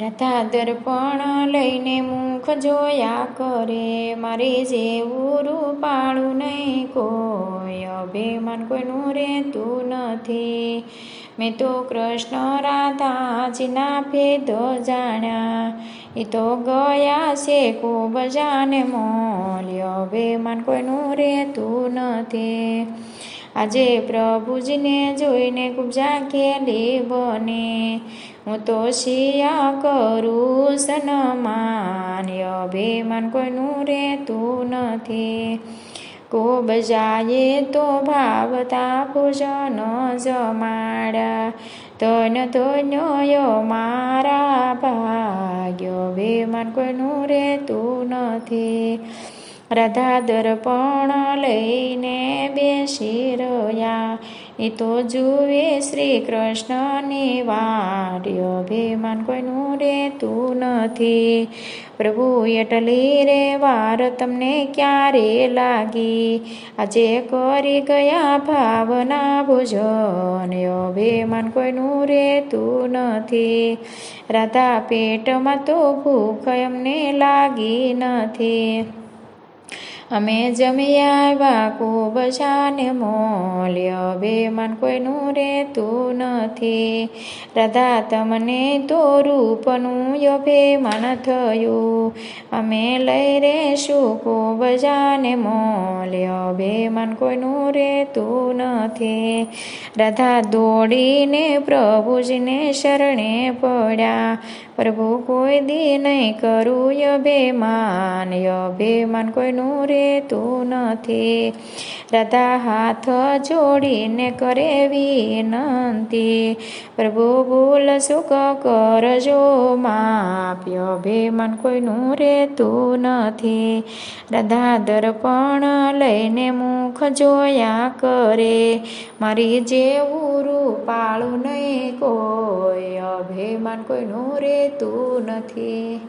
રથા દર્પણ લઈને મુખ જોયા કરે, મારે જેવું રૂપાળું નહીં, કોઈ અભિમાન કોઈનું રહેતું નથી. મેં તો કૃષ્ણ રાધાજીના ભેદ જાણ્યા. એ તો ગયા છે ખૂબ જાને મોલ્ય અભિમાન કોઈનું રહેતું નથી. આજે પ્રભુજીને જોઈને ખૂબ ઝાંખેલી બને હું તો શિયા કરું સન્માન, અભિમાન કોઈનું રહેતું નથી. ખૂબ જાયે તો ભાવતા પૂજન જમાડા તન ધન્યો મારા ભાગ્ય, અભિમાન કોઈનું રહેતું નથી. રાધા દર્પણ લઈને બેસી રહ્યા. એ તો જુએ શ્રી કૃષ્ણની વાર્ય અભિમાન કોઈનું રહેતું નથી. પ્રભુ એટલી રે વાર તમને ક્યારે લાગી? આજે કરી ગયા ભાવના ભોજન, અભિમાન કોઈનું રહેતું નથી. રાધા પેટમાં તો ભૂખ એમને લાગી નથી. અમે જમી આવ્યા શાને મોલ્ય બેમાન કોઈનું રહેતું નથી. રાધા તમને તો રૂપનું અભિમાન થયું. અમે લઈ રહેશું ખૂબ જાને મોલ્ય બેમાન કોઈનું રહેતું નથી. રાધા દોડીને પ્રભુજીને શરણે પડ્યા. પ્રભુ કોઈ દી નહીં કરું અભિમાન અભિમાન કોઈનું રહેતું નથી. રાધા હાથ જોડીને કરે વિનંતી. પ્રભુ ભૂલ સુખ કરજો, માપ્યો અભિમાન કોઈનું રહેતું નથી. રાધા દર્પણ લઈને મુખ જોયા કરે. મારી જેવું રૂપાળું નહીં કોઈ, અભિમાન કોઈનું રહેતું નથી.